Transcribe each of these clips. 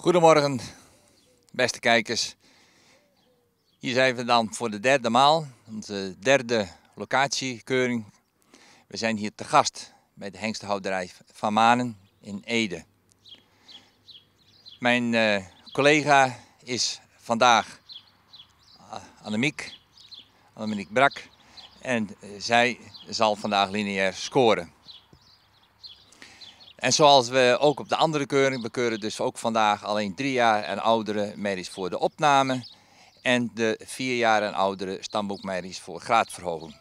Goedemorgen, beste kijkers. Hier zijn we dan voor de derde maal, onze derde locatiekeuring. We zijn hier te gast bij de hengstenhouderij Van Manen in Ede. Mijn uh, collega is vandaag uh, Annemiek, Annemiek Brak. En uh, zij zal vandaag lineair scoren. En zoals we ook op de andere keuring, we keuren dus ook vandaag alleen drie jaar en oudere merries voor de opname. En de vier jaar en oudere stamboekmerries voor graadverhoging.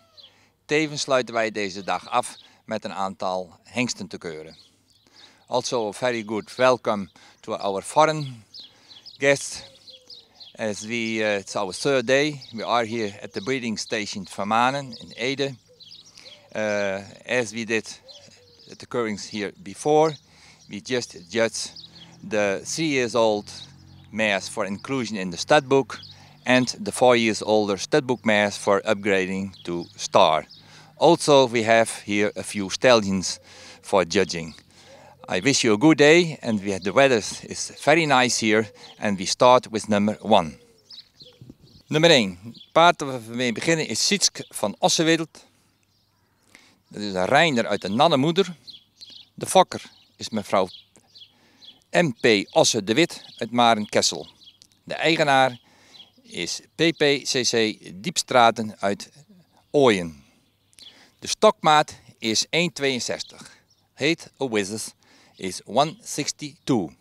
Tevens sluiten wij deze dag af met een aantal hengsten te keuren. Also a very good welcome to our foreign guests. As we, uh, it's our third day, we are here at the breeding station Vermanen in Ede. Uh, as we did the occurrence here before. We just judge the three years old mares for inclusion in the stud book and the four years older stud book mares for upgrading to star. Also we have here a few stallions for judging. I wish you a good day and we, the weather is very nice here and we start with number one. Nummer 1. Het paard waar we mee beginnen is Sietsk van Ossenwild. Dat is een Reiner uit de Nannemoeder. De fokker is mevrouw MP Osse de Wit uit Marenkessel. De eigenaar is PPCC Diepstraten uit Ooyen. De stokmaat is 1,62. Heet a is 162.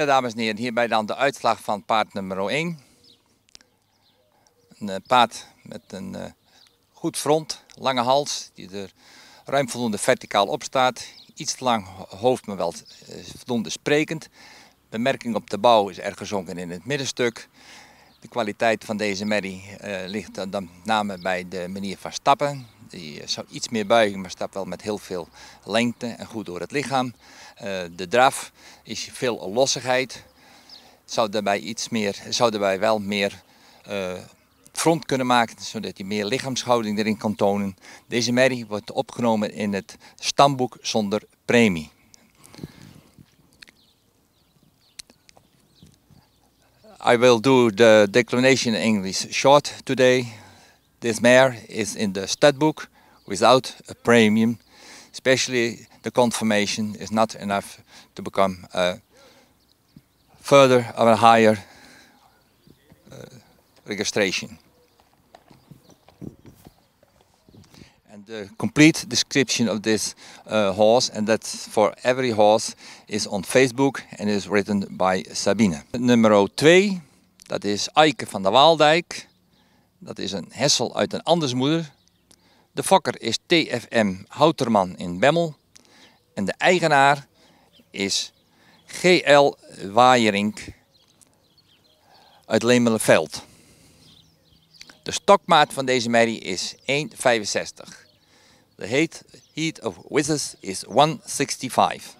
Ja, dames en heren, hierbij dan de uitslag van paard nummer 1. Een uh, paard met een uh, goed front, lange hals, die er ruim voldoende verticaal op staat. Iets te lang hoofd, maar wel uh, voldoende sprekend. Bemerking op de bouw is erg gezonken in het middenstuk. De kwaliteit van deze merrie ligt dan met name bij de manier van stappen. Die zou iets meer buigen, maar stapt wel met heel veel lengte en goed door het lichaam. Uh, de draf is veel lossigheid. Zou daarbij, iets meer, zou daarbij wel meer uh, front kunnen maken, zodat hij meer lichaamshouding erin kan tonen. Deze merrie wordt opgenomen in het stamboek zonder premie. I will do the declination in English short today. This mare is in the stud book without a premium, especially the confirmation is not enough to become a further of a higher uh, registration. And the complete description of this uh, horse, and that's for every horse, is on Facebook and is written by Sabine. Nummer 2, dat is Eike van der Waaldijk. Dat is een hessel uit een andersmoeder. De fokker is TFM Houterman in Bemmel. En de eigenaar is GL Waaierink uit Lemelenveld. De stokmaat van deze merrie is 1,65. De heat, of whizzes is 165.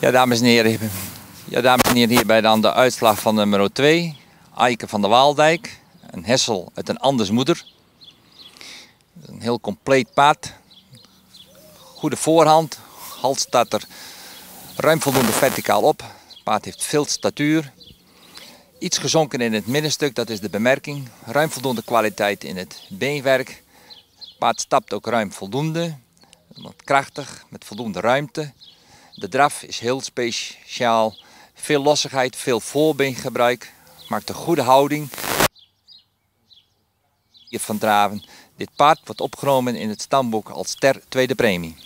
Ja, dames en heren. Ja, dames en heren, hierbij dan de uitslag van nummer 2. Eike van der Waaldijk. Een hessel uit een anders moeder. Een heel compleet paard. Goede voorhand. Hals staat er Ruim voldoende verticaal op. Het paard heeft veel statuur. Iets gezonken in het middenstuk, dat is de bemerking. Ruim voldoende kwaliteit in het beenwerk. Het paard stapt ook ruim voldoende. Krachtig, met voldoende ruimte. De draf is heel speciaal. Veel lossigheid, veel voorbeengebruik. Maakt een goede houding. Van Draven. Dit paard wordt opgenomen in het stamboek als ter tweede premie.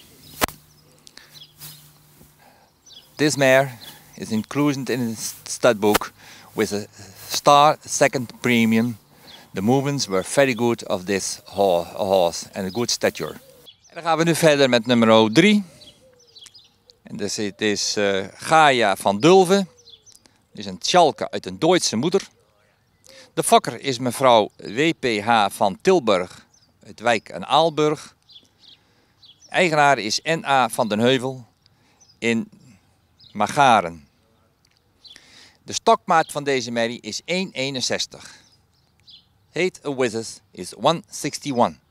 This mare is included in the stud book with a star second premium. The movements were very good of this horse and a good stature. En dan gaan we nu verder met nummer 3. Dus het is uh, Gaia van Dulven. Is een tjalke uit een Duitse moeder. De fokker is mevrouw WPH van Tilburg uit Wijk en Aalburg. Eigenaar is NA van den Heuvel in Magaren. De stokmaat van deze merrie is 1,61. Heet a wizard is 161.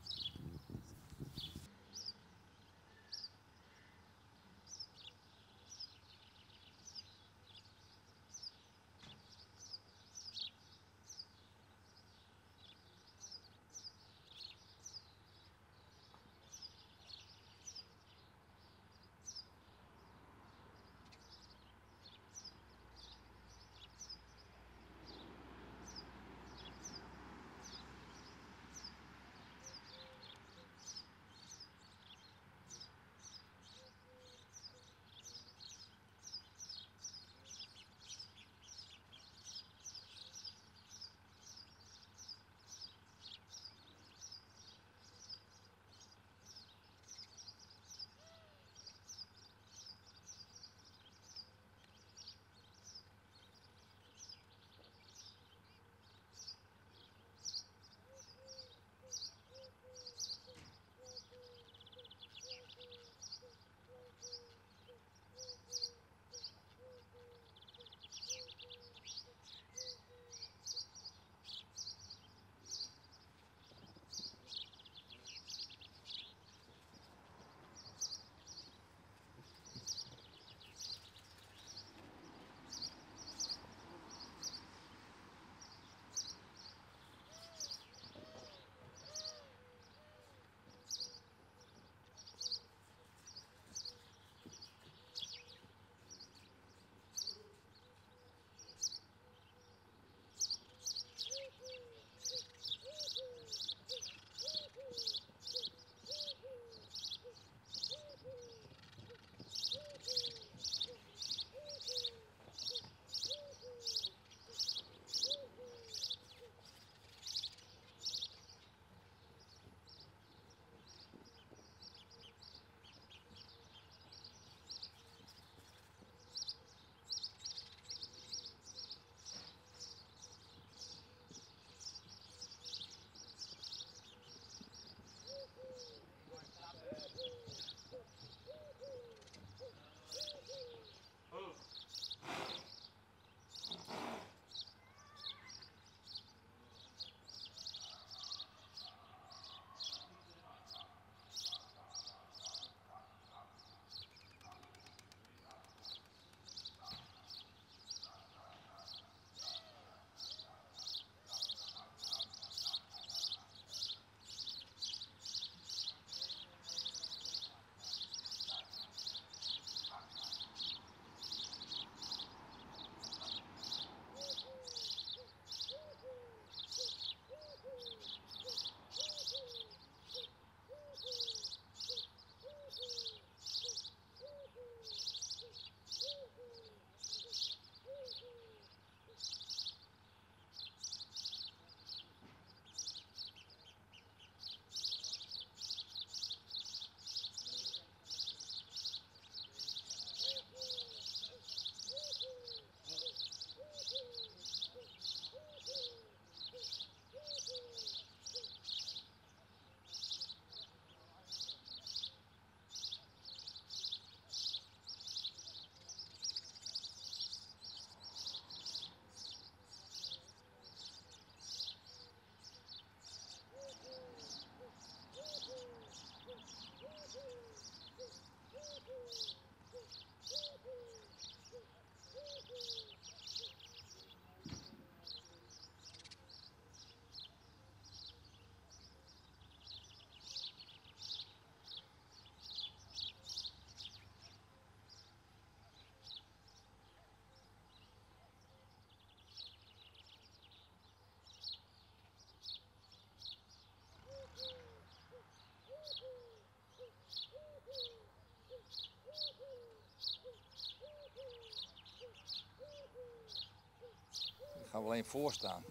Gaan we alleen voor staan.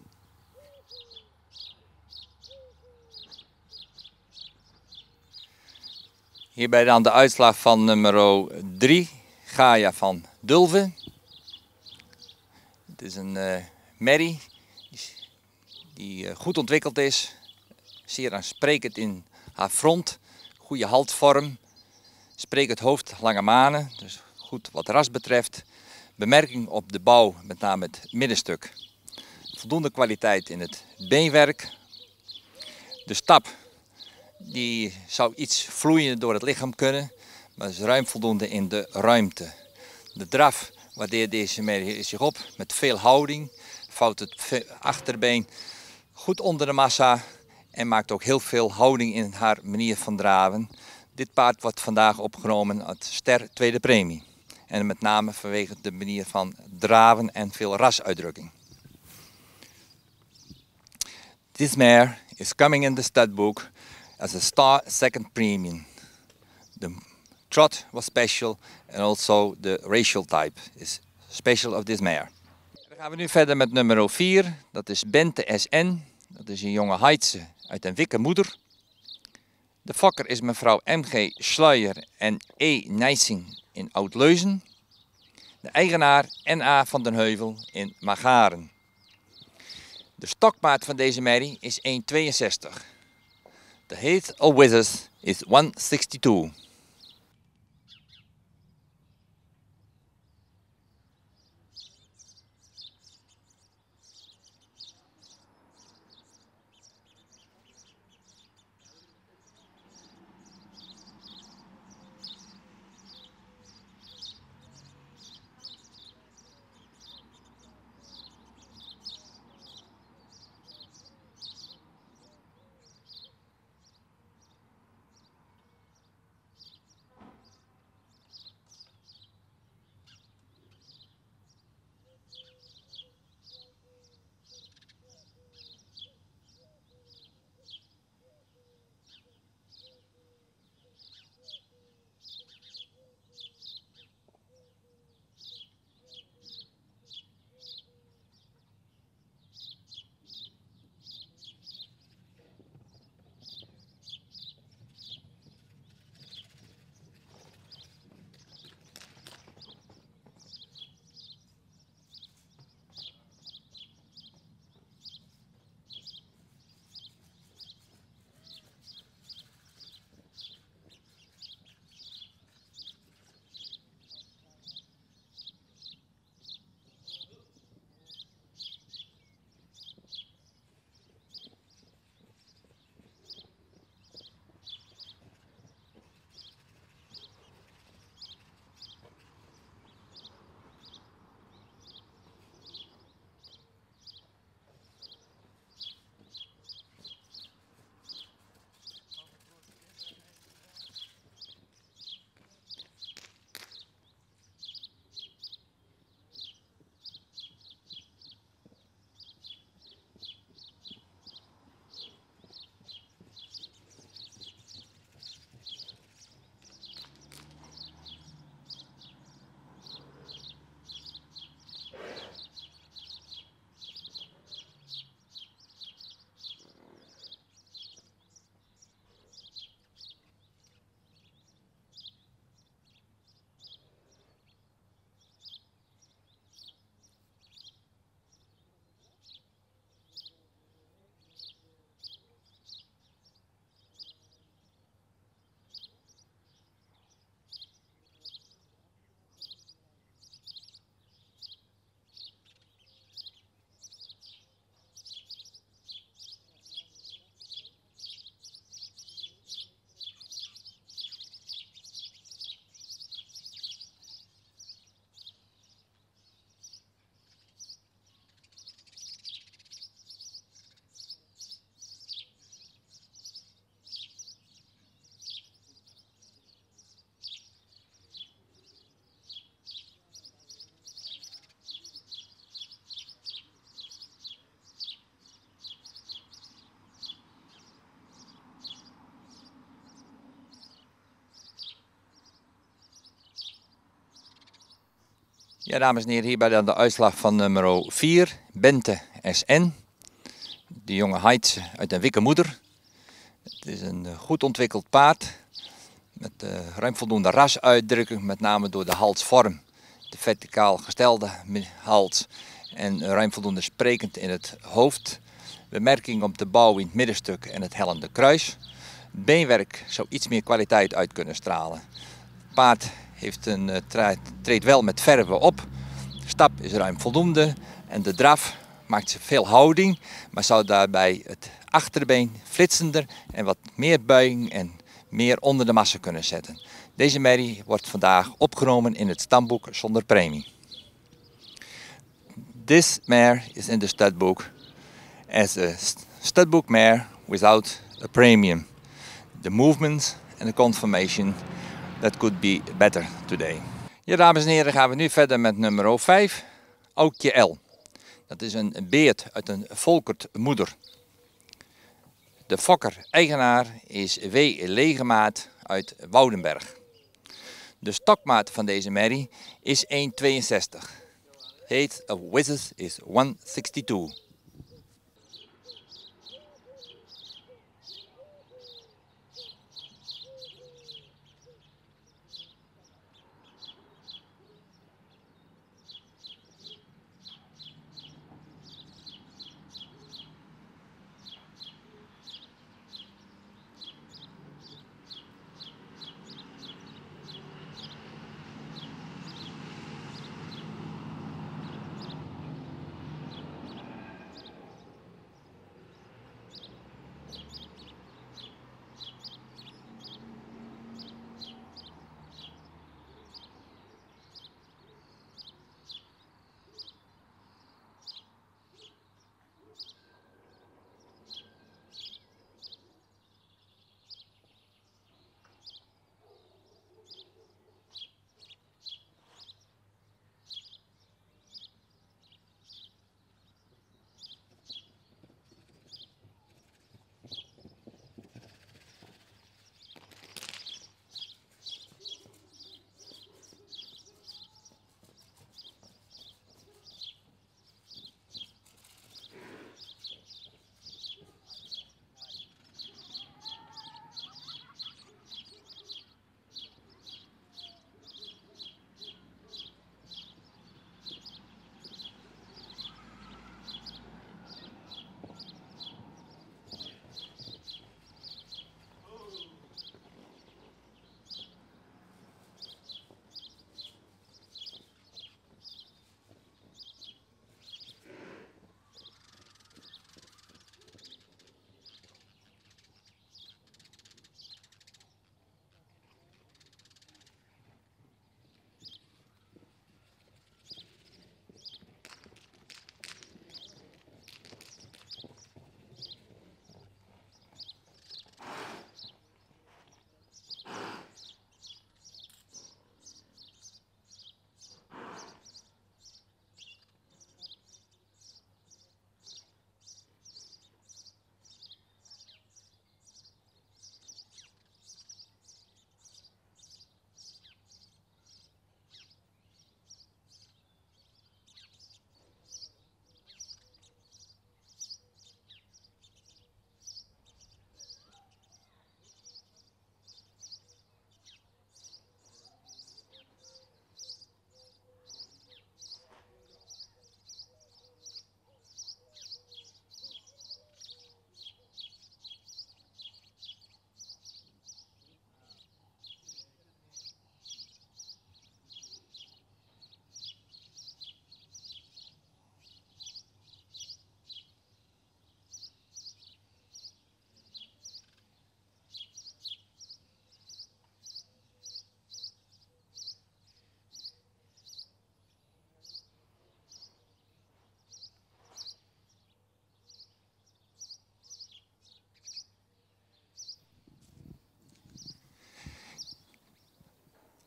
Hierbij dan de uitslag van nummer 3, Gaia van Dulven. Het is een uh, merrie die uh, goed ontwikkeld is, zeer aansprekend in haar front, goede haltvorm, het hoofd lange manen, dus goed wat ras betreft. Bemerking op de bouw, met name het middenstuk. Voldoende kwaliteit in het beenwerk. De stap die zou iets vloeien door het lichaam kunnen, maar is ruim voldoende in de ruimte. De draf waardeert deze zich op met veel houding, vouwt het achterbeen goed onder de massa en maakt ook heel veel houding in haar manier van draven. Dit paard wordt vandaag opgenomen uit Ster Tweede Premie. En met name vanwege de manier van draven en veel rasuitdrukking. This mare is coming in the stud book as a star second premium. The trot was special and also the racial type is special of this mare. Dan gaan we nu verder met nummer 4. Dat is Bente SN. Dat is een jonge Heidse uit een wikke moeder. De fokker is mevrouw M.G. Sluier en E. Nijsing in Oudleuzen. De eigenaar N.A. van den Heuvel in Magaren. De stokmaat van deze merrie is 1,62. De height of withers is 162. Dames en heren, hierbij dan de uitslag van nummer 4, Bente SN. De jonge Heids uit een wikke moeder. Het is een eh, goed ontwikkeld paard. Met uh, ruim voldoende rasuitdrukking, met name door de halsvorm. De verticaal gestelde hals en ruim voldoende sprekend in het hoofd. Bemerking op de bouw in het middenstuk en het hellende kruis. Beenwerk zou iets meer kwaliteit uit kunnen stralen. Het paard heeft een, uh, treedt wel met verven op. De stap is ruim voldoende en de draf maakt veel houding, maar zou daarbij het achterbeen flitsender en wat meer buiging en meer onder de massa kunnen zetten. Deze merrie wordt vandaag opgenomen in het stamboek zonder premie. This mare is in the studbook as a studbook mare without a premium. The movement and the conformation that could be better today. Ja, dames en heren, gaan we nu verder met nummer 5, Aukje L. Dat is een beert uit een Volkert moeder. De fokker-eigenaar is W. Legemaat uit Woudenberg. De stokmaat van deze merrie is 1,62. Height of wizards is 162.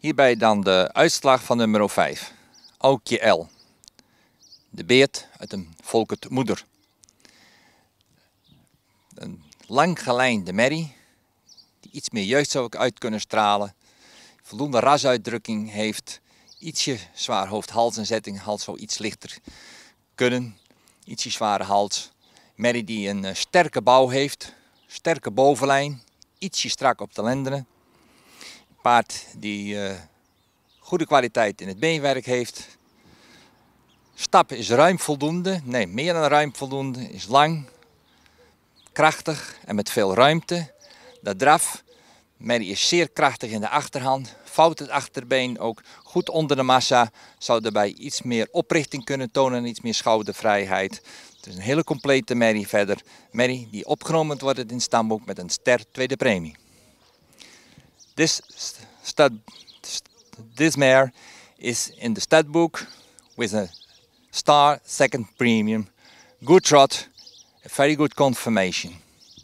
Hierbij dan de uitslag van nummer 5. Aukje L. De beert uit een volkert moeder. Een lang gelijnde merrie, die iets meer jeugd zou ik uit kunnen stralen. Voldoende rasuitdrukking heeft ietsje zwaar hoofd, hals en zetting, hals zou iets lichter kunnen. Ietsje zware hals. Merrie die een sterke bouw heeft, sterke bovenlijn, ietsje strak op de lendenen. Die goede kwaliteit in het beenwerk heeft. Stap is ruim voldoende, nee meer dan ruim voldoende, is lang, krachtig en met veel ruimte. De draf, Mary is zeer krachtig in de achterhand, vouwt het achterbeen ook goed onder de massa, zou daarbij iets meer oprichting kunnen tonen en iets meer schoudervrijheid. Het is een hele complete Mary verder. Mary die opgenomen wordt in het stamboek met een ster tweede premie. This stud This mare is in the stud book with a star second premium. Good trot, a very good confirmation.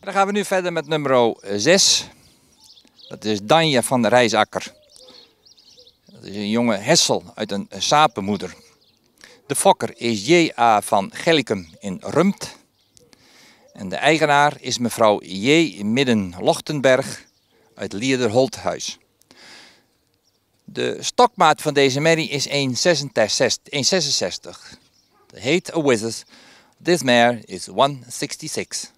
Dan gaan we nu verder met nummer 6. Dat is Danja van de Rijsakker. Dat is een jonge hessel uit een sapenmoeder. De fokker is J.A. van Gellicum in Rumt. En de eigenaar is mevrouw J. Midden Lochtenberg uit Liederholthuis. De stokmaat van deze merrie is 1,66. De heet a wizard. This mare is 166.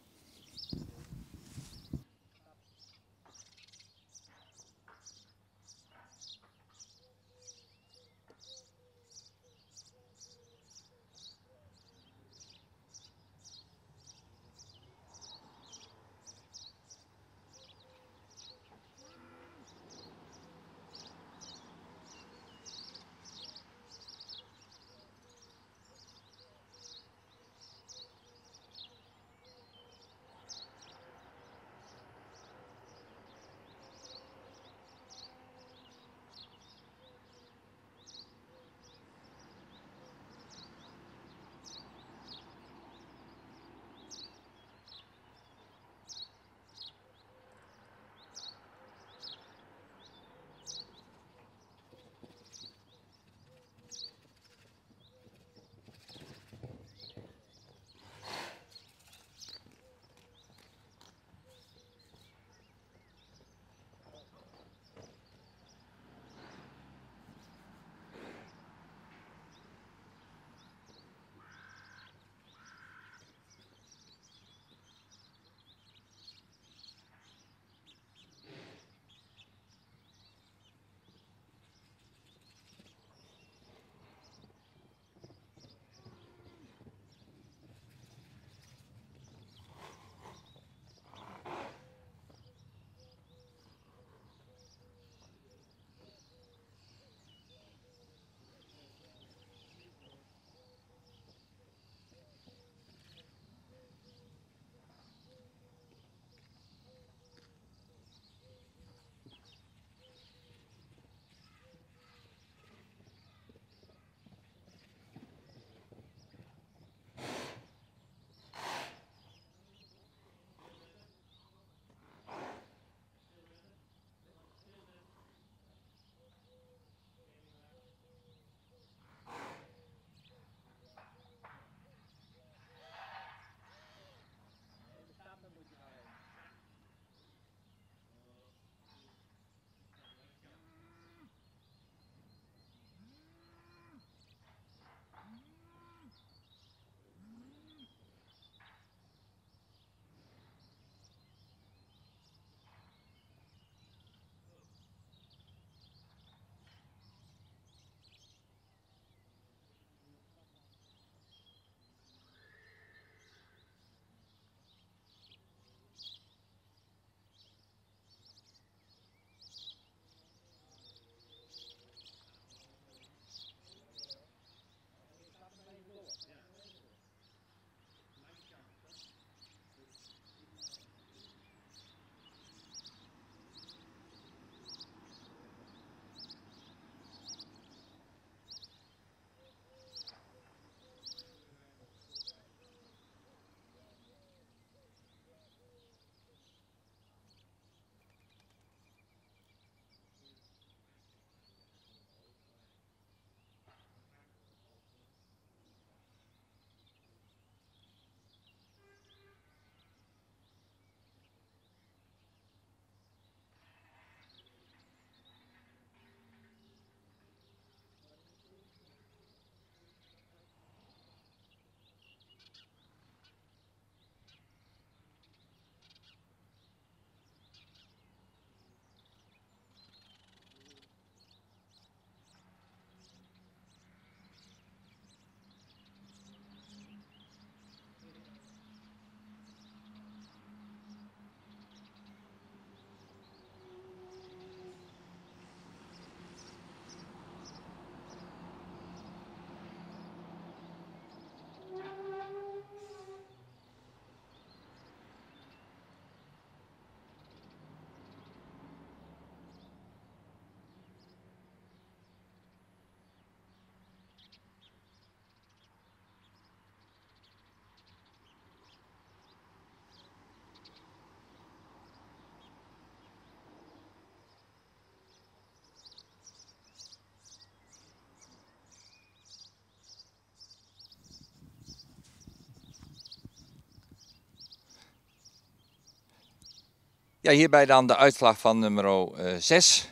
Ja, hierbij dan de uitslag van nummer 6.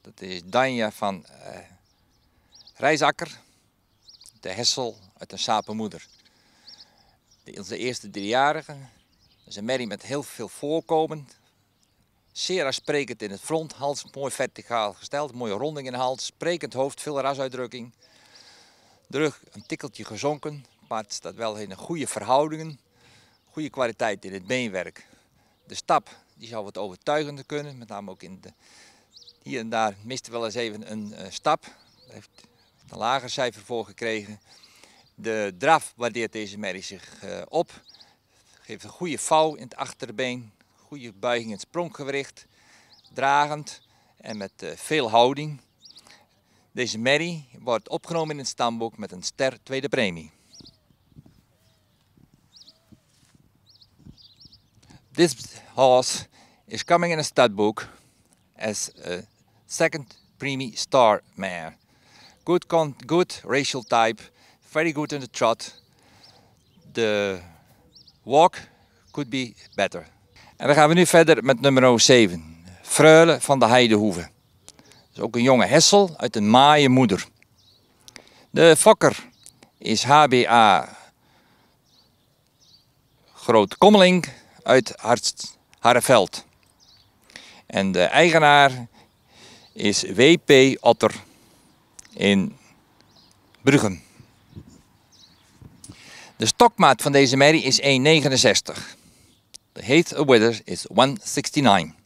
Dat is Danja van uh, Rijzakker, de Hessel uit een sapenmoeder. De, onze eerste driejarige. Dat is een merrie met heel veel voorkomen. Zeer aansprekend in het front, hals mooi verticaal gesteld, mooie ronding in de hals, sprekend hoofd, veel rasuitdrukking. De rug een tikkeltje gezonken, maar staat wel in goede verhoudingen. Goede kwaliteit in het beenwerk. De stap die zou wat overtuigender kunnen, met name ook in de, hier en daar miste wel eens even een uh, stap. Daar heeft een lager cijfer voor gekregen. De draf waardeert deze merrie zich uh, op. Geeft een goede vouw in het achterbeen. Goede buiging in het spronggewricht. Dragend en met uh, veel houding. Deze merrie wordt opgenomen in het stamboek met een ster tweede premie. This horse is coming in a stud book as a second preemie star mare. Good, good racial type, very good in the trot. The walk could be better. En dan gaan we nu verder met nummer 7. Freule van de Heidehoeve. Dat is ook een jonge hessel uit een maaie moeder. De fokker is HBA Groot Kommeling uit Harreveld. En de eigenaar is WP Otter in Bruggen. De stokmaat van deze merrie is 1,69. De height of withers is 169.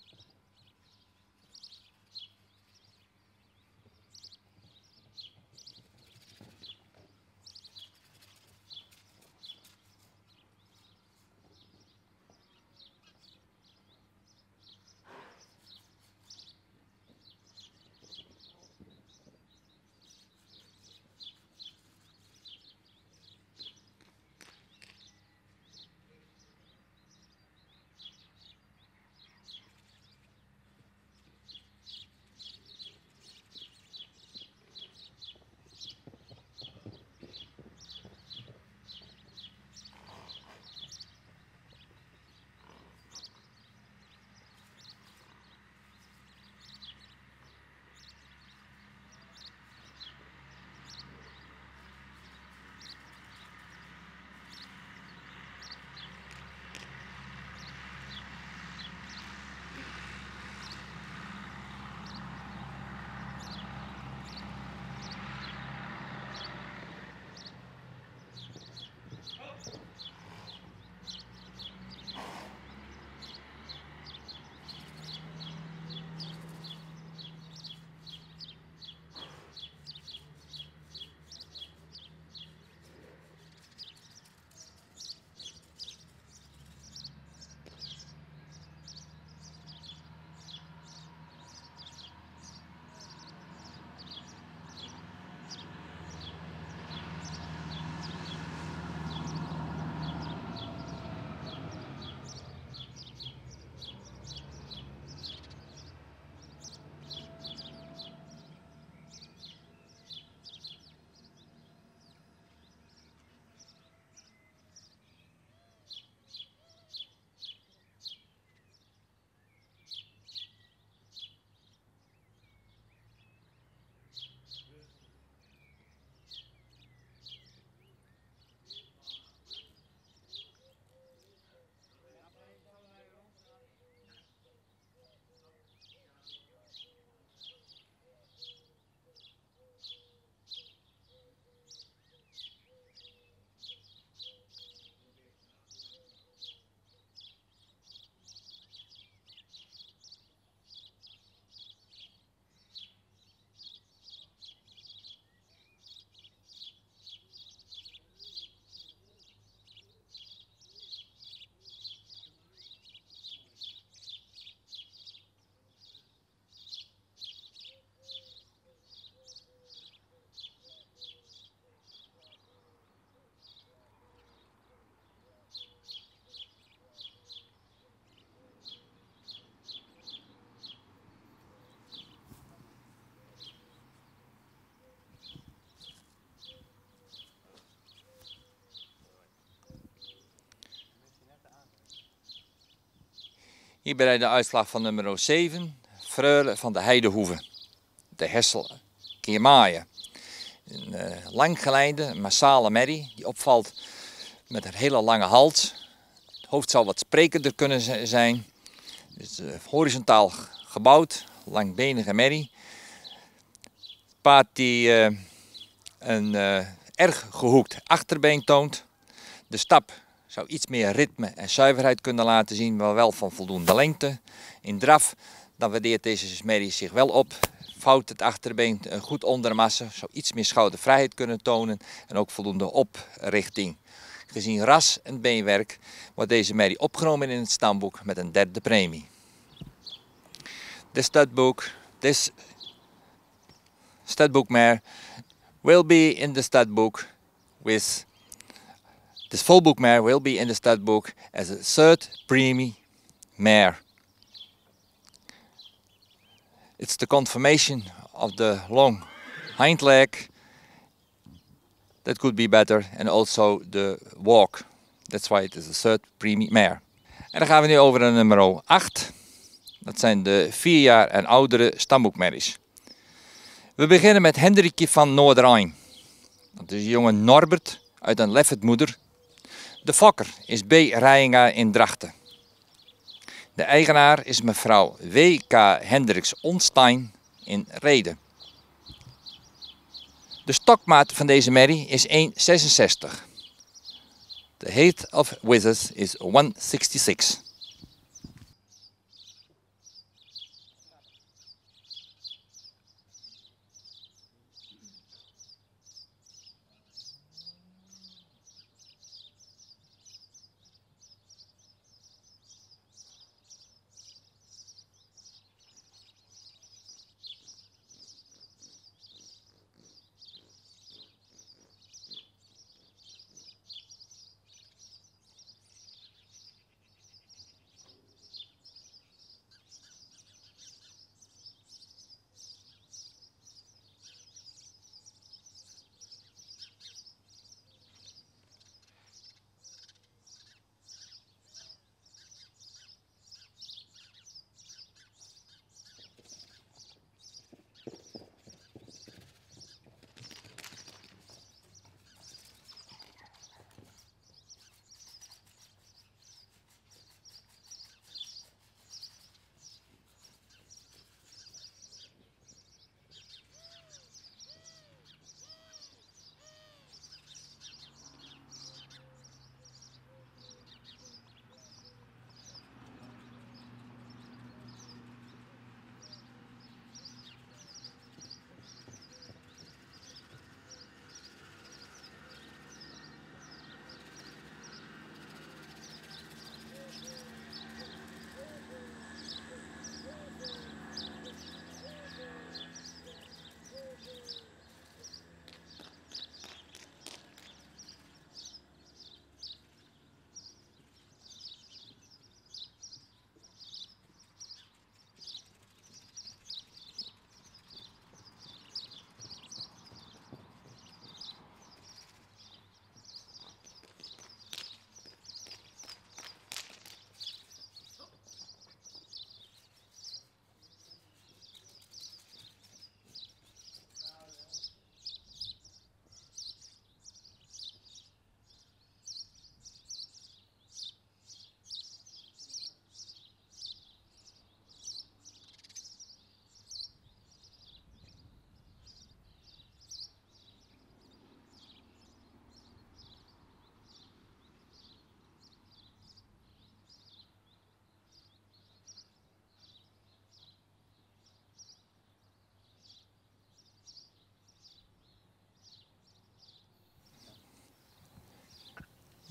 Hier bij de uitslag van nummer 7, Freule van de Heidehoeve. De Hessel Keermaaien. Een uh, massale merrie die opvalt met een hele lange hals. Het hoofd zou wat sprekender kunnen zijn. Dus uh, horizontaal gebouwd, langbenige merrie. Het paard die uh, een erg gehoekt achterbeen toont. De stap zou iets meer ritme en zuiverheid kunnen laten zien, maar wel van voldoende lengte. In draf, dan waardeert deze merrie zich wel op. Vouwt het achterbeen goed onder zou iets meer schoudervrijheid kunnen tonen en ook voldoende oprichting. Gezien ras en beenwerk wordt deze merrie opgenomen in het stamboek met een derde premie. De studbook, this studbook mare will be in the studbook with This volboek mare will be in the stud book as a third preemie mare. It's the confirmation of the long hind leg that could be better and also the walk. That's why it is a third preemie mare. En dan gaan we nu over naar nummer 8. Dat zijn de 4 jaar en oudere stamboekmerries. We beginnen met Hendrikje van Noorderijn. Dat is een jonge Norbert uit een Leffetmoeder de fokker is B. Rijinga in Drachten. De eigenaar is mevrouw W.K. Hendricks Onstein in Reden. De stokmaat van deze merrie is 1,66. De height of withers is 166.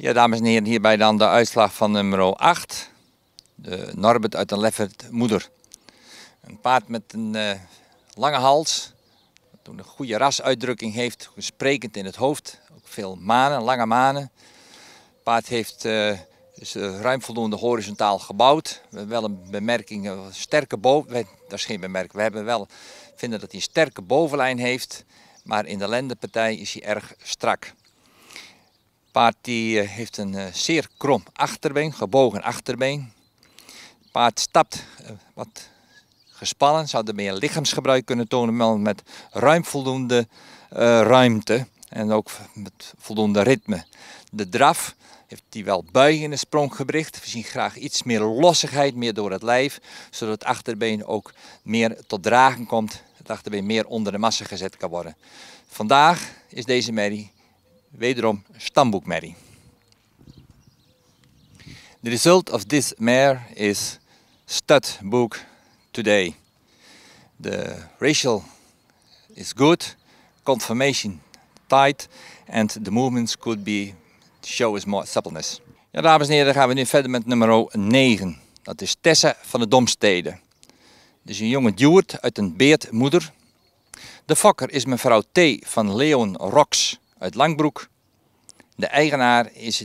Ja, dames en heren, hierbij dan de uitslag van nummer 8. De Norbert uit een Leffert moeder. Een paard met een uh, lange hals, dat een goede rasuitdrukking heeft, sprekend in het hoofd. Ook veel manen, lange manen. Het paard heeft, uh, is uh, ruim voldoende horizontaal gebouwd. We hebben wel een bemerking, een sterke boven... Dat is geen bemerking, we hebben wel, vinden dat hij een sterke bovenlijn heeft. Maar in de lendenpartij is hij erg strak paard die eh, heeft een eh, zeer krom achterbeen, gebogen achterbeen. Het paard stapt eh, wat gespannen, zou er meer lichaamsgebruik kunnen tonen, maar met ruim voldoende ruimte en ook met voldoende ritme. De draf heeft hij wel buiging in de. We zien graag iets meer lossigheid, meer door het lijf, zodat het achterbeen ook meer tot dragen komt, het achterbeen meer onder de massa gezet kan worden. Vandaag is deze merrie wederom stamboekmerrie. The result of this mare is stud book today. The racial is good, conformation tight, and the movements could be show us more suppleness. Ja, dames en heren, gaan we nu verder met nummer 9. Dat is Tessa van de Domsteden. Dus een jonge duwert uit een beertmoeder. De fokker is mevrouw T. van Leon Rox uit Langbroek. De eigenaar is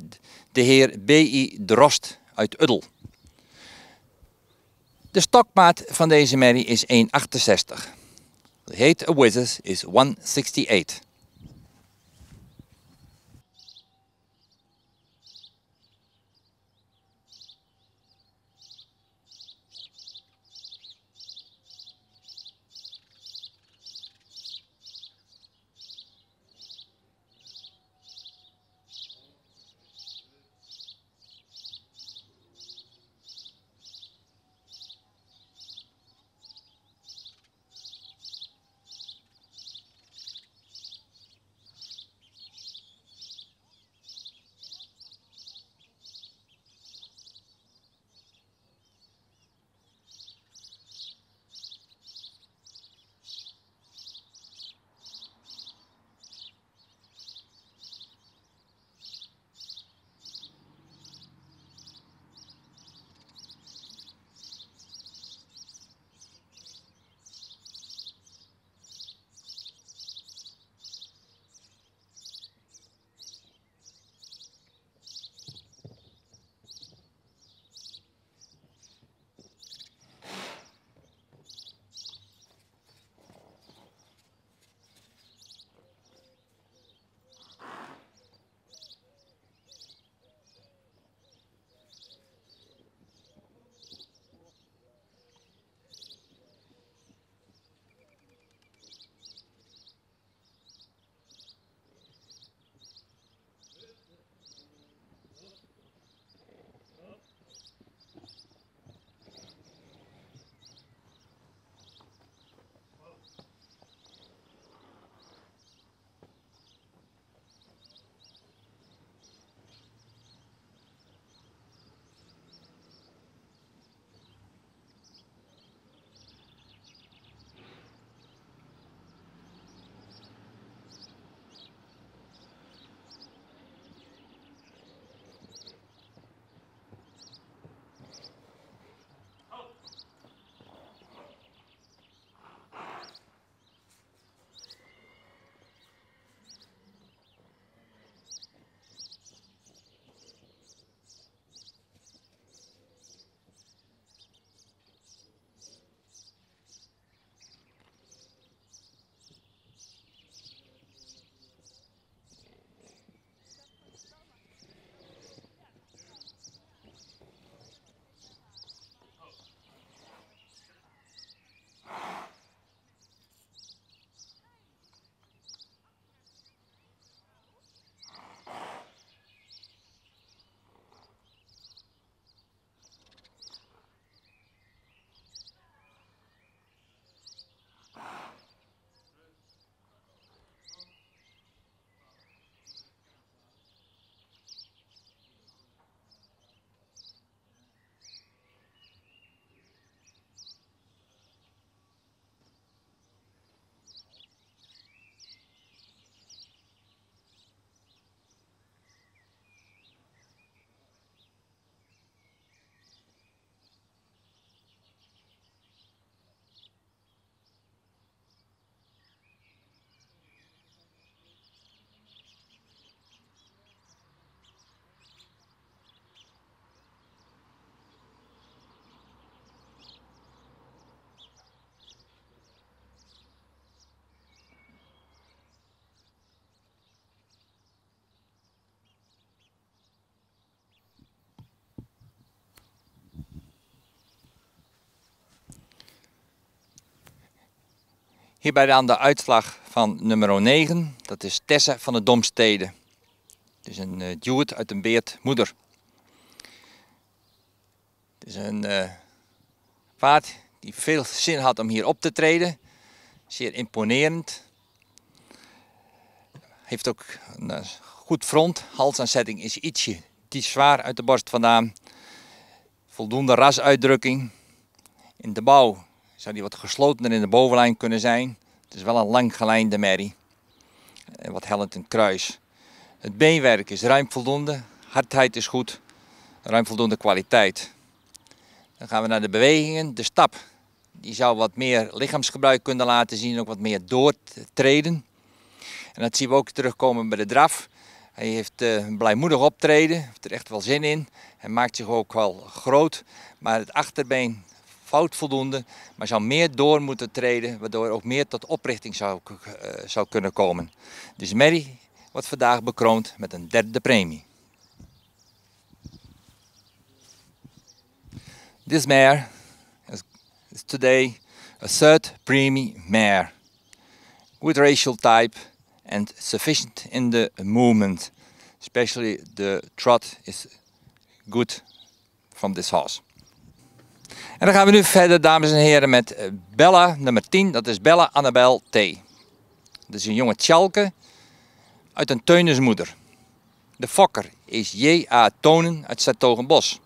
de heer B.I. Drost uit Uddel. De stokmaat van deze merrie is 1,68. De heet a wizard is 168. Hierbij dan de uitslag van nummer 9. Dat is Tessa van de Domstede. Het is een uh, duwt uit een beert moeder. Het is een paard die veel zin had om hier op te treden. Zeer imponerend. Heeft ook een uh, goed front. Halsaanzetting is ietsje die zwaar uit de borst vandaan. Voldoende rasuitdrukking. In de bouw zou die wat geslotener in de bovenlijn kunnen zijn. Het is wel een lang gelijnde merrie. En wat hellend een kruis. Het beenwerk is ruim voldoende. Hardheid is goed. Ruim voldoende kwaliteit. Dan gaan we naar de bewegingen. De stap. Die zou wat meer lichaamsgebruik kunnen laten zien. Ook wat meer doortreden. En dat zien we ook terugkomen bij de draf. Hij heeft uh, een blijmoedig optreden. Heeft er echt wel zin in. Hij maakt zich ook wel groot. Maar het achterbeen fout voldoende, maar zou meer door moeten treden, waardoor ook meer tot oprichting zou, uh, zou kunnen komen. Dus Mary wordt vandaag bekroond met een derde premie. This mare is today a third premie mare. Good racial type and sufficient in the movement. Especially the trot is good from this horse. En dan gaan we nu verder, dames en heren, met eh, Bella, nummer 10. Dat is Bella Annabel T. Dat is een jonge tjalke uit een teunersmoeder. De fokker is J.A. Tonen uit Zertogenbos.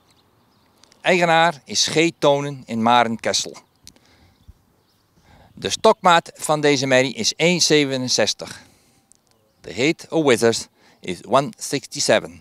Eigenaar is G. Tonen in Marenkessel. De stokmaat van deze merrie is 1,67. De heet of wizard is 167.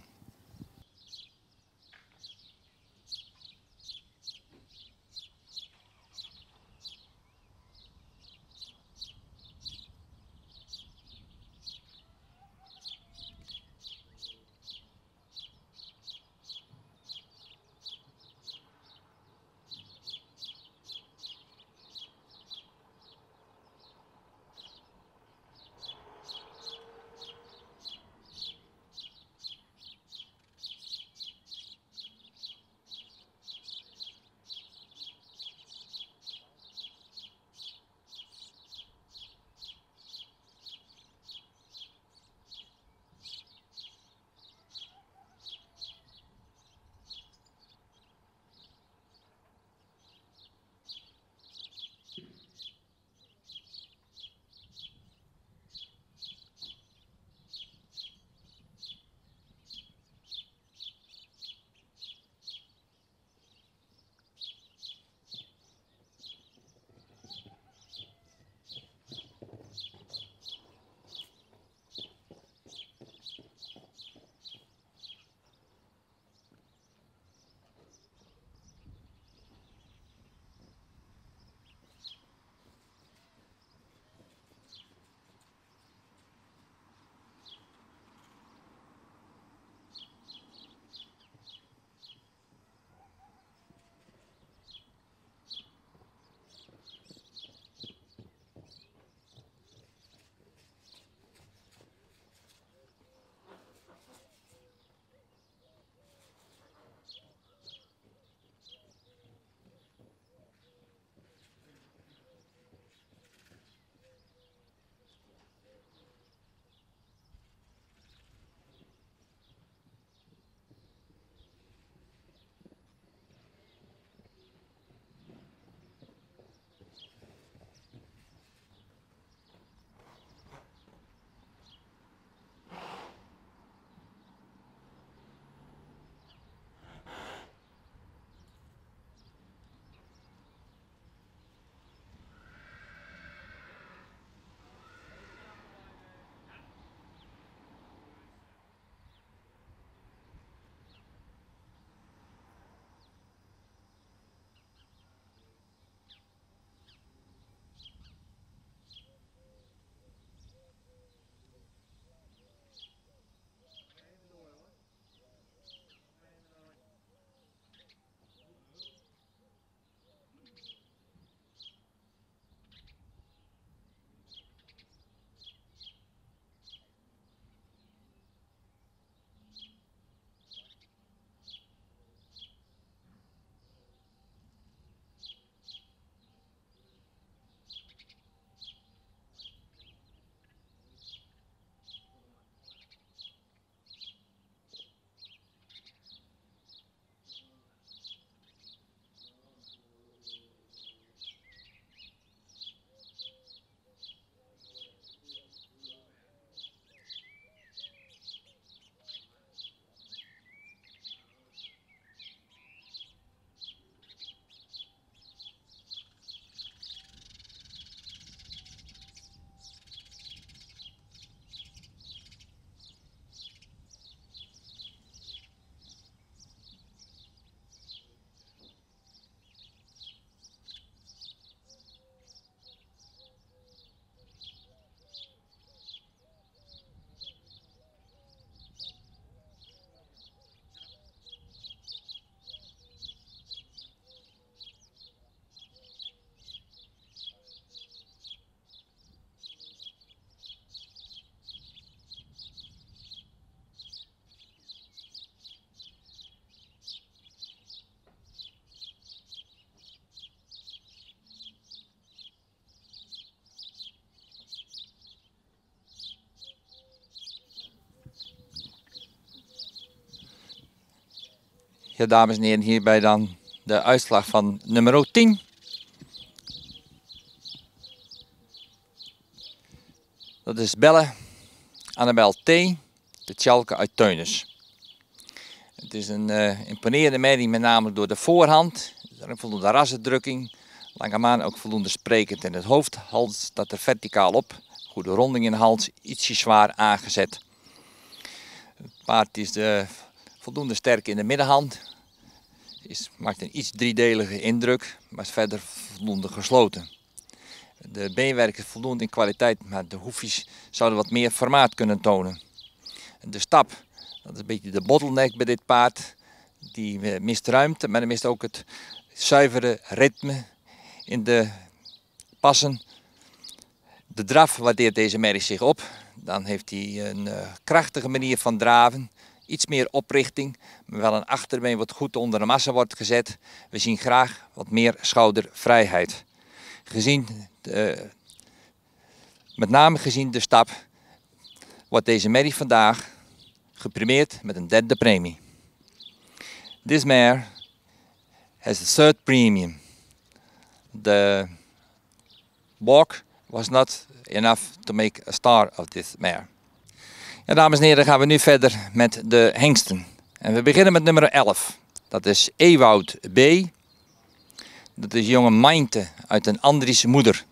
Ja, dames en heren, hierbij dan de uitslag van nummer 10. Dat is Belle Annabel T. De Tjalke uit Teunis. Het is een uh, imponerende merrie, met name door de voorhand. Er is ook voldoende rassendrukking. Langemaan ook voldoende sprekend in het hoofd. Hals staat er verticaal op. Goede ronding in de hals, ietsje zwaar aangezet. Het paard is de, eh, voldoende sterk in de middenhand. Is, maakt een iets driedelige indruk, maar is verder voldoende gesloten. De beenwerk is voldoende in kwaliteit, maar de hoefjes zouden wat meer formaat kunnen tonen. De stap, dat is een beetje de bottleneck bij dit paard. Die eh, mist ruimte, maar dan mist ook het zuivere ritme in de passen. De draf waardeert deze merrie zich op. Dan heeft hij een uh, krachtige manier van draven. Iets meer oprichting, maar wel een achterbeen wat goed onder de massa wordt gezet. We zien graag wat meer schoudervrijheid. Gezien de, met name gezien de stap wordt deze merrie vandaag geprimeerd met een derde premie. This mare has the third premium. The walk was not enough to make a star of this mare. Ja, dames en heren, gaan we nu verder met de hengsten. En we beginnen met nummer 11. Dat is Ewoud B. Dat is jonge Mainte uit een Andrische moeder.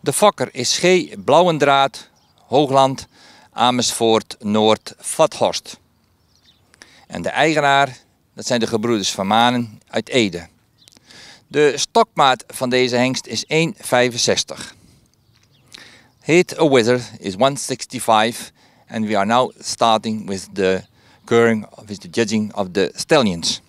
De fokker is G. Blauwendraad, Hoogland, Amersfoort, Noord, Vathorst. En de eigenaar, dat zijn de gebroeders van Manen uit Ede. De stokmaat van deze hengst is 1,65. Heat a wither is 165 and we are now starting with the curing, with the judging of the stallions.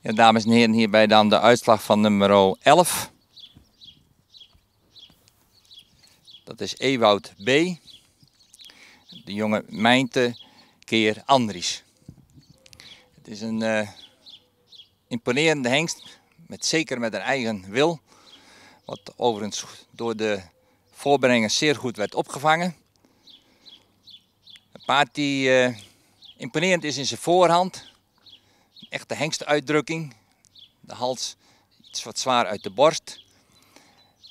Ja, dames en heren, hierbij dan de uitslag van nummer 11. Dat is Ewoud B. De jonge Mijnte keer Andries. Het is een uh, imponerende hengst, met, zeker met een eigen wil. Wat overigens door de voorbrengers zeer goed werd opgevangen. Een paard die uh, imponerend is in zijn voorhand. Echte hengstuitdrukking. De hals iets wat zwaar uit de borst.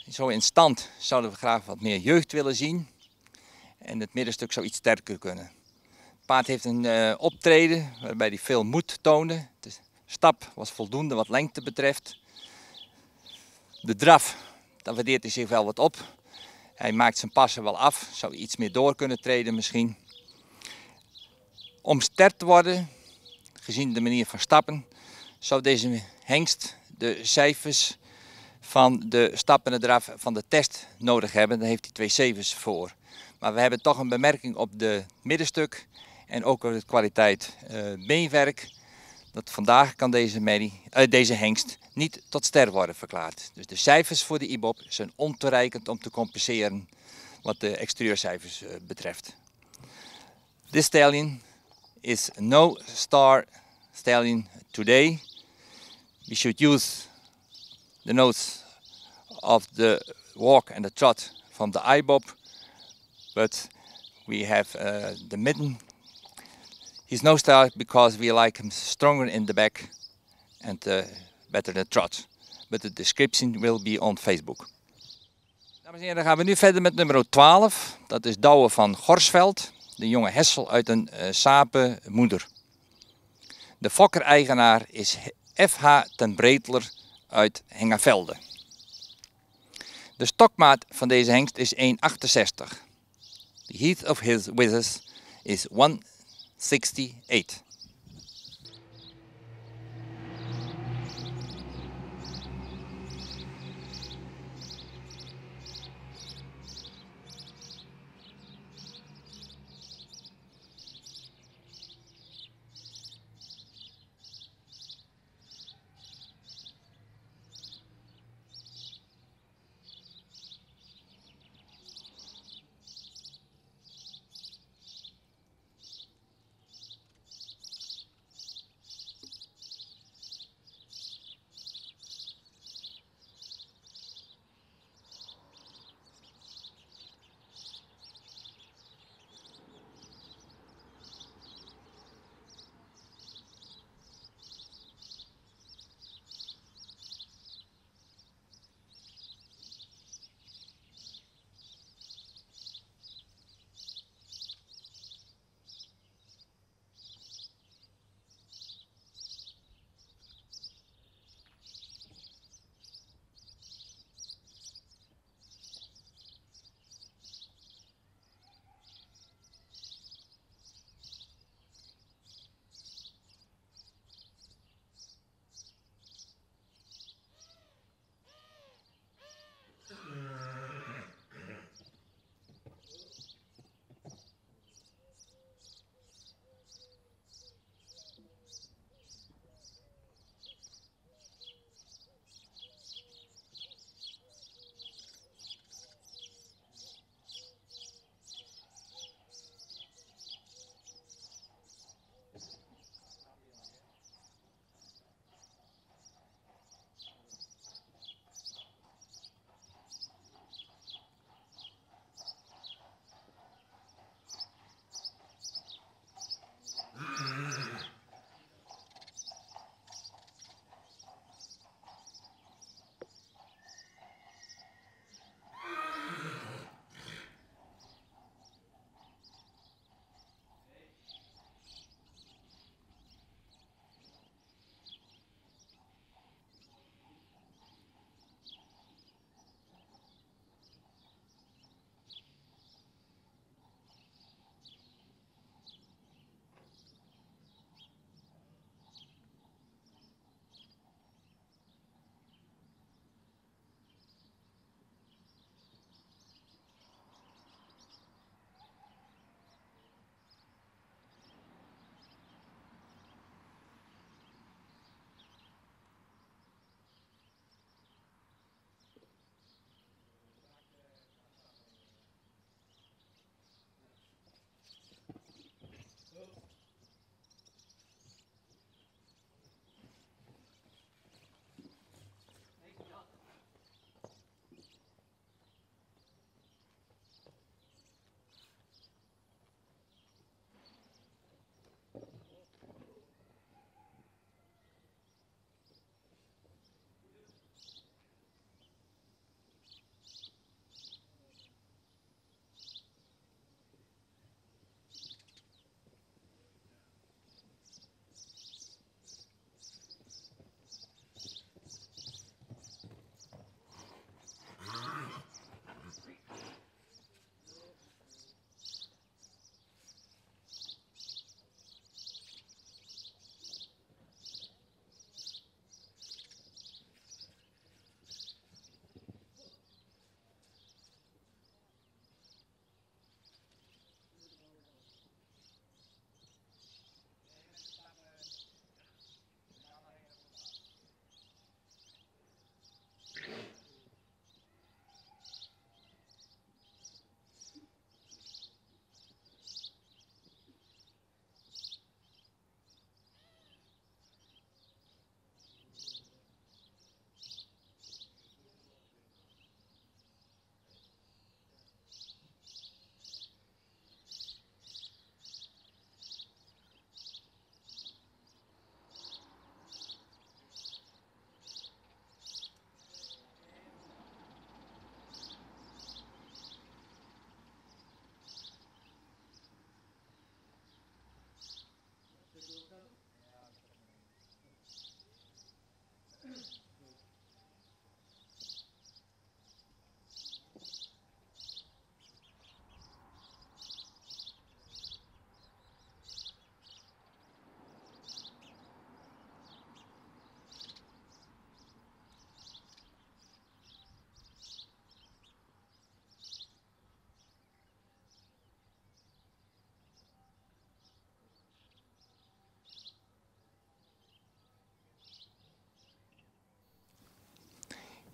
Zo in stand zouden we graag wat meer jeugd willen zien. En het middenstuk zou iets sterker kunnen. Het paard heeft een uh, optreden waarbij hij veel moed toonde. De stap was voldoende wat lengte betreft. De draf, daar waardeert hij zich wel wat op. Hij maakt zijn passen wel af, zou iets meer door kunnen treden misschien. Om sterk te worden, gezien de manier van stappen, zou deze hengst de cijfers van de stappen en draf van de test nodig hebben. Daar heeft hij twee zevens voor. Maar we hebben toch een bemerking op de middenstuk en ook op de kwaliteit uh, beenwerk. Dat vandaag kan deze, uh, deze hengst niet tot ster worden verklaard. Dus de cijfers voor de IBOP zijn ontoereikend om te compenseren wat de exterieurcijfers uh, betreft. This stallion is no star stallion today. We should use the notes of the walk and the trot from the IBOP, but we have uh, the midden. He's no star because we like him stronger in the back and uh, better the trot. But the description will be on Facebook. Dames en heren, dan gaan we nu verder met nummer 12. Dat is Douwe van Gorsveld, de jonge Hessel uit een uh, sape moeder. De fokker-eigenaar is F.H. ten Breedler uit Hengavelde. De stokmaat van deze hengst is 1,68. The heat of his withers is 168.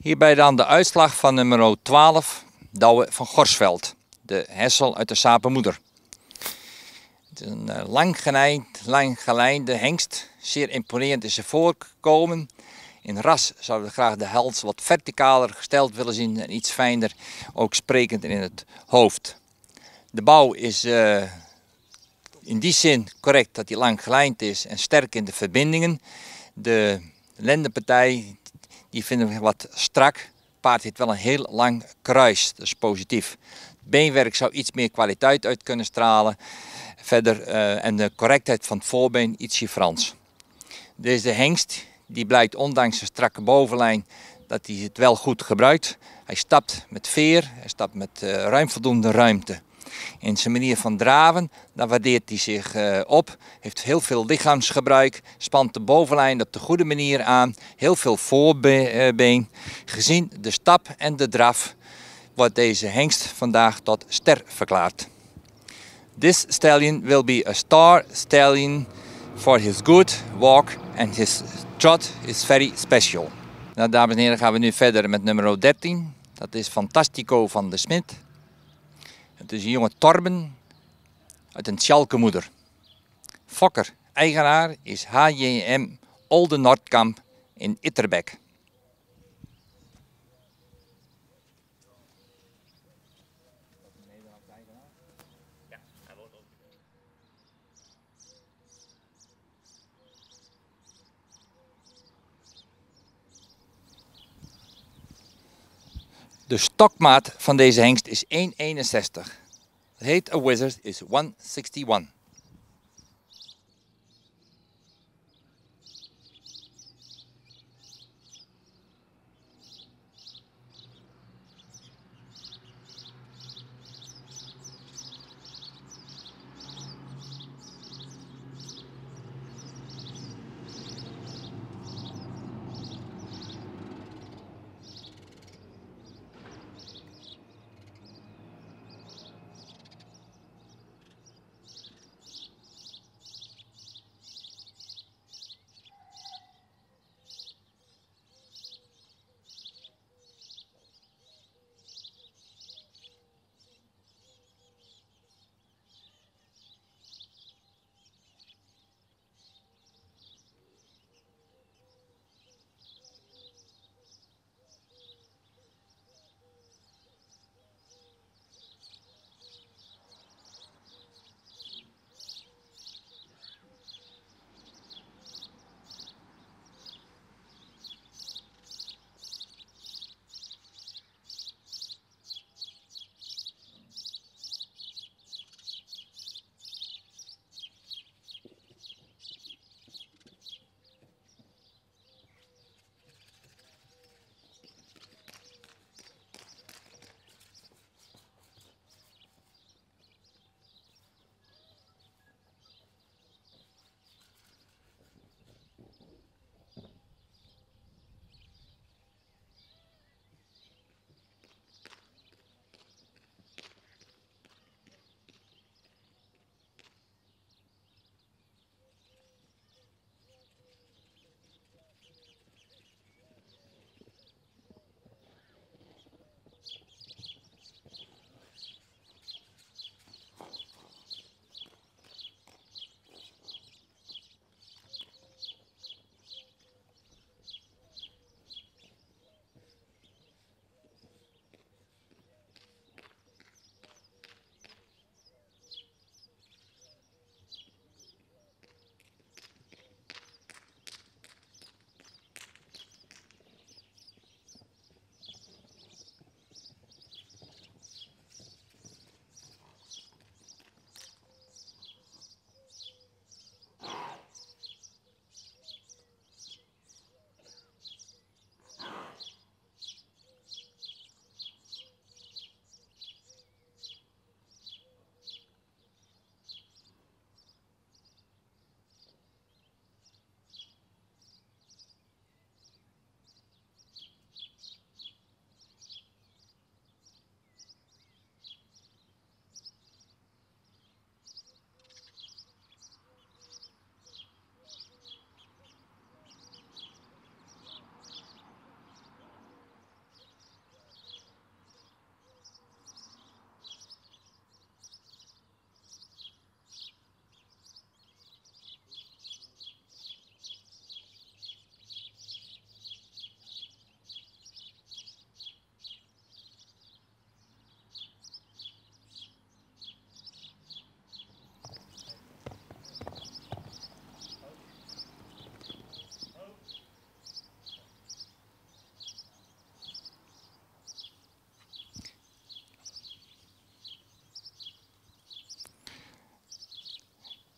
Hierbij dan de uitslag van nummer 12, Douwe van Gorsveld. De hessel uit de Sapenmoeder. Het is een uh, lang, gelijnde hengst. Zeer imponerend is ze voorkomen. In ras zouden we graag de hals wat verticaler gesteld willen zien en iets fijner, ook sprekend in het hoofd. De bouw is uh, in die zin correct dat hij lang gelijnd is en sterk in de verbindingen. De lendenpartij die vinden we wat strak. paard heeft wel een heel lang kruis, dat is positief. Beenwerk zou iets meer kwaliteit uit kunnen stralen. Verder, uh, en de correctheid van het voorbeen ietsje Frans. Deze hengst die blijkt ondanks zijn strakke bovenlijn dat hij het wel goed gebruikt. Hij stapt met veer, hij stapt met uh, ruim voldoende ruimte. In zijn manier van draven, daar waardeert hij zich uh, op. Heeft heel veel lichaamsgebruik, spant de bovenlijn op de goede manier aan. Heel veel voorbeen. Gezien de stap en de draf wordt deze hengst vandaag tot ster verklaard. This stallion will be a star stallion for his good walk and his trot is very special. Nou, dames en heren, gaan we nu verder met nummer 13. Dat is Fantastico van de Smit. Het is een jonge Torben uit een Tjalkemoeder. Fokker, eigenaar is HJM Olde Noordkamp in Itterbek. De stokmaat van deze hengst is 1,61. Het heet A Wizard is 161.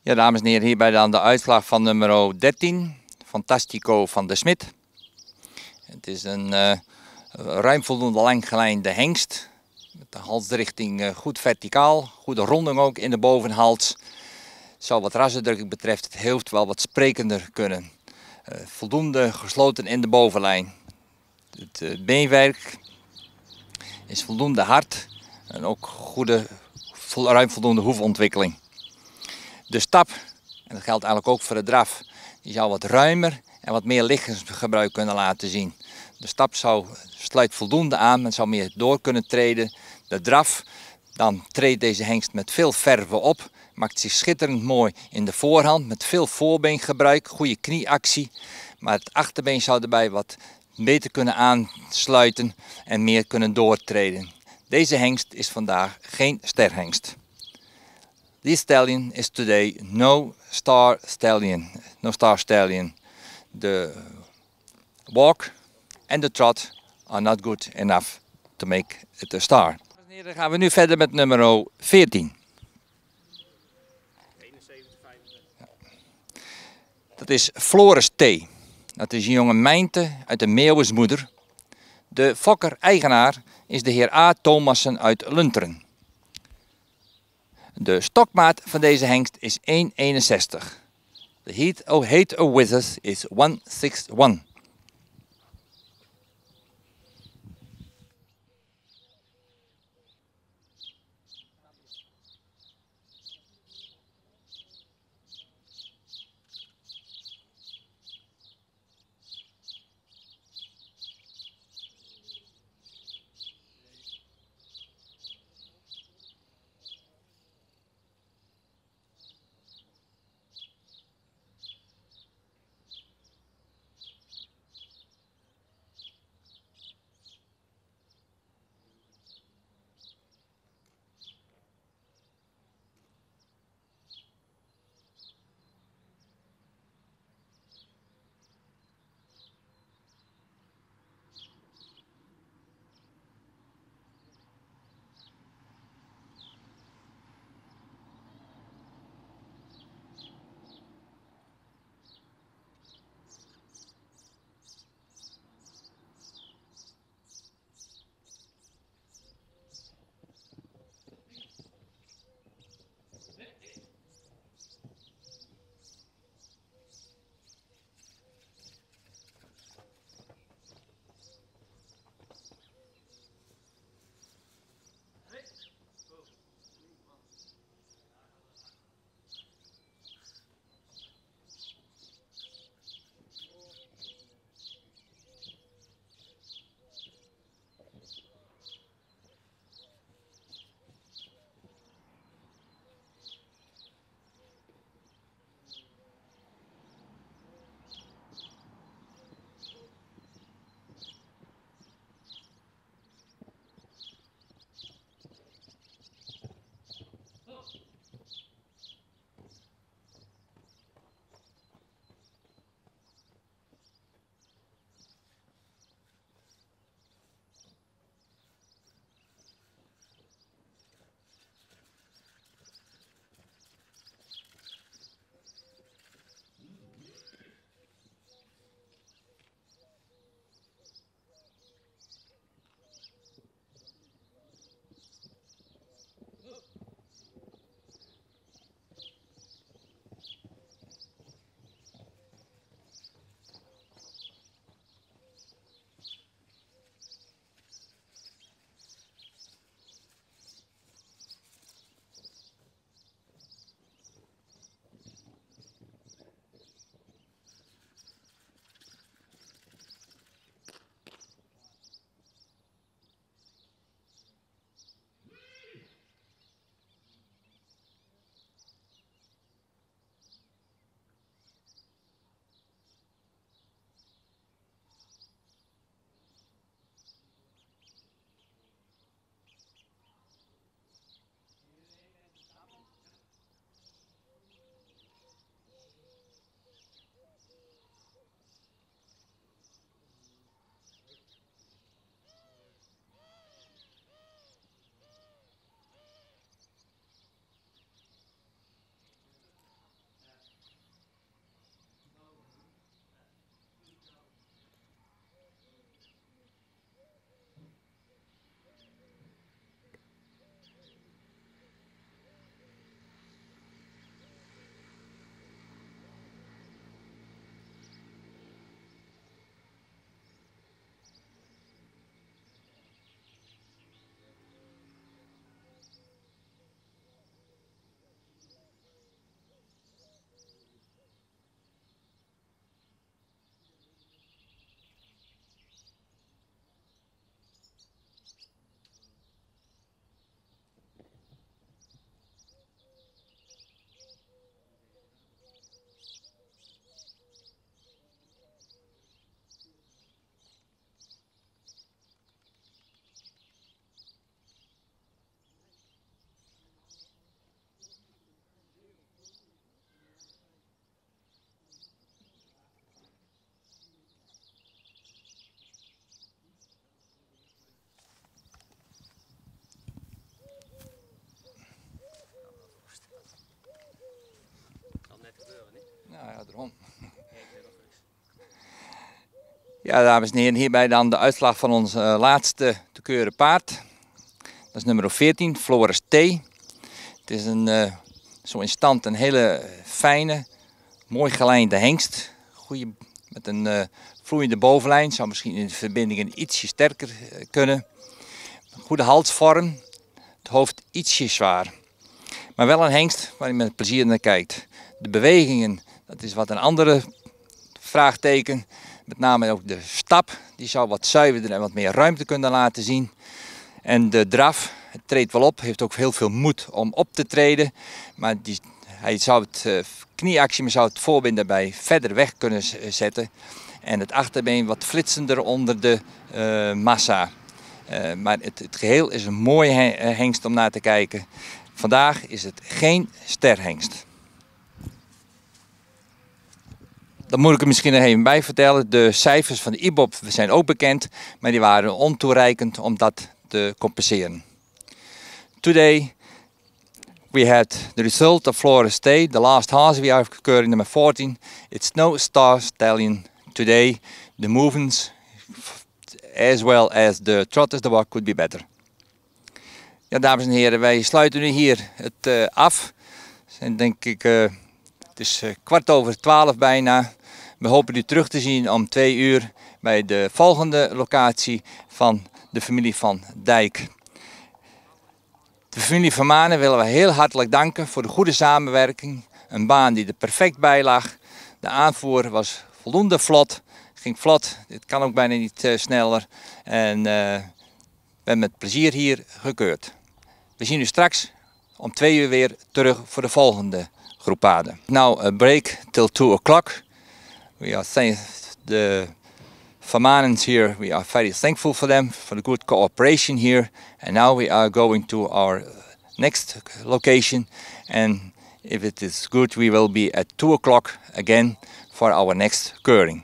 Ja, dames en heren, hierbij dan de uitslag van nummer 13. Fantastico van de Smit. Het is een uh, ruim voldoende langgelijnde hengst. Met de halsrichting uh, goed verticaal. Goede ronding ook in de bovenhals. Zou wat rassendrukking betreft het hoofd wel wat sprekender kunnen. Uh, voldoende gesloten in de bovenlijn. Het beenwerk is voldoende hard. En ook goede, ruim voldoende hoefontwikkeling. De stap, en dat geldt eigenlijk ook voor de draf, die zou wat ruimer en wat meer lichaamsgebruik kunnen laten zien. De stap zou, sluit voldoende aan, men zou meer door kunnen treden. De draf, dan treedt deze hengst met veel verve op, maakt zich schitterend mooi in de voorhand met veel voorbeengebruik, goede knieactie. Maar het achterbeen zou erbij wat beter kunnen aansluiten en meer kunnen doortreden. Deze hengst is vandaag geen sterhengst. This stallion is today no star stallion, no star stallion. The walk and the trot are not good enough to make it a star. Dan gaan we nu verder met nummer 14. Dat is Floris T. Dat is een jonge mijnte uit de Meeuwensmoeder. De fokker-eigenaar is de heer A. Thomassen uit Lunteren. De stokmaat van deze hengst is 1,61. De heat of height of withers is 161. Nou ja, daarom. Ja, dames en heren, hierbij dan de uitslag van ons uh, laatste te keuren paard. Dat is nummer 14, Flores T. Het is een, uh, zo in stand een hele fijne, mooi gelijnde hengst. Goeie, met een uh, vloeiende bovenlijn, zou misschien in de verbindingen ietsje sterker kunnen. Goede halsvorm, het hoofd ietsje zwaar. Maar wel een hengst waar je met plezier naar kijkt. De bewegingen, dat is wat een andere vraagteken. Met name ook de stap, die zou wat zuiverder en wat meer ruimte kunnen laten zien. En de draf, het treedt wel op, heeft ook heel veel moed om op te treden. Maar die, hij zou het uh, knieactie zou het voorbeen daarbij verder weg kunnen zetten. En het achterbeen wat flitsender onder de uh, massa. Maar het, het, geheel is een mooie hengst om naar te kijken. Vandaag is het geen sterhengst. Dan moet ik er misschien nog even bij vertellen. De cijfers van de IBOP zijn ook bekend, maar die waren ontoereikend om dat te compenseren. Today we had the result of Florida State, the last horse we are occurring number 14. It's no star stallion today. The movements as well as the trotters, the walk could be better. Ja, dames en heren, wij sluiten nu hier het uh, af. En denk ik, uh, het is uh, kwart over twaalf bijna. We hopen u terug te zien om twee uur bij de volgende locatie van de familie van Dijk. De familie van Manen willen we heel hartelijk danken voor de goede samenwerking. Een baan die er perfect bij lag. De aanvoer was voldoende vlot. Ging vlot, dit kan ook bijna niet uh, sneller. En uh, we hebben met plezier hier gekeurd. We zien u straks om twee uur weer terug voor de volgende groepade. Now a break till 2 o'clock. We are saying the Famanans here, we are very thankful for them, for the good cooperation here. And now we are going to our next location. And if it is good, we will be at 2 o'clock again for our next curing.